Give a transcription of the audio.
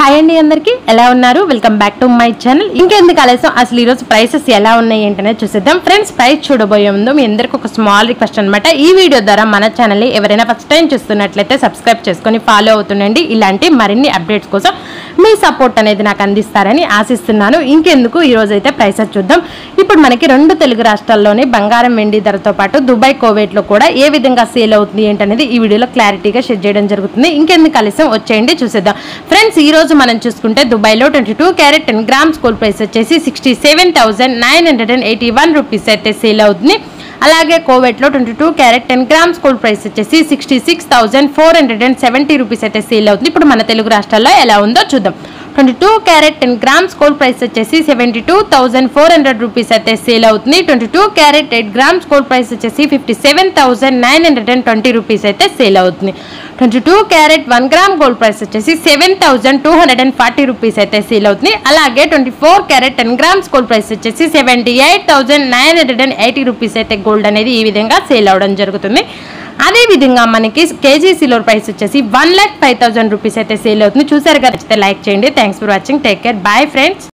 Hi అండి అందరికీ. ఎలా ఉన్నారు? Welcome back to my channel ఇంకెందుకు ఆలస్యం? అసలు ఈరోజు ప్రైసెస్ ఎలా ఉన్నాయి ఏంటనే చూసేద్దాం. ఫ్రెండ్స్ ప్రైస్ చూడబోయే ముందు మీ అందరికి ఒక స్మాల్ రిక్వెస్ట్ అనమాట ఈ వీడియో ద్వారా మన ఛానల్ని ఎవరైనా ఫస్ట్ టైం చూస్తున్నట్లయితే సబ్స్క్రైబ్ చేసుకొని ఫాలో అవుతుండండి. ఇలాంటి మరిన్ని అప్డేట్స్ కోసం మీ సపోర్ట్ అనేది నాకు అందిస్తారని ఆశిస్తున్నాను. ఇంకెందుకు? ఈరోజు అయితే ప్రైసెస్ చూద్దాం. ఇప్పుడు మనకి రెండు తెలుగు రాష్ట్రాల్లోని బంగారం వెండి ధరతో పాటు దుబాయ్ కోవేట్లో కూడా ఏ విధంగా సేల్ అవుతుంది ఏంటనేది ఈ వీడియోలో క్లారిటీగా షేర్ చేయడం జరుగుతుంది. ఇంకెందుకు కలిసి వచ్చేయండి చూసేద్దాం. ఫ్రెండ్స్ ఈ రోజు మనం చూసుకుంటే దుబాయ్లో twenty two carat ten grams gold price వచ్చేసి sixty seven thousand nine hundred and eighty one rupees అయితే సేల్ అవుతుంది. అలాగే కోవెట్లో twenty two carat ten grams gold price వచ్చేసి sixty six thousand four hundred and seventy rupees అయితే sale అవుతుంది. ఇప్పుడు మన తెలుగు రాష్ట్రాల్లో ఎలా ఉందో చూద్దాం. Twenty two carat ten grams gold price వచ్చేసి seventy two thousand four hundred rupees అయితే సేల్ అవుతుంది. Twenty two carat eight grams gold price వచ్చేసి fifty seven thousand nine hundred and twenty rupees అయితే సేల్ అవుతుంది. Twenty two carat one gram gold price వచ్చేసి seven thousand two hundred and forty rupees అయితే sale అవుతుంది. అలాగే twenty four carat ten grams gold price వచ్చేసి seventy eight thousand nine hundred and eighty rupees అయితే gold అనేది ఈ విధంగా sale అవడం జరుగుతుంది. అదే విధంగా మనకి కేజీ సిల్వర్ ప్రైస్ వచ్చేసి one lakh five thousand rupees అయితే సేల్ అవుతుంది. చూసారు కదా లైక్ చేయండి. Thanks for watching take care bye friends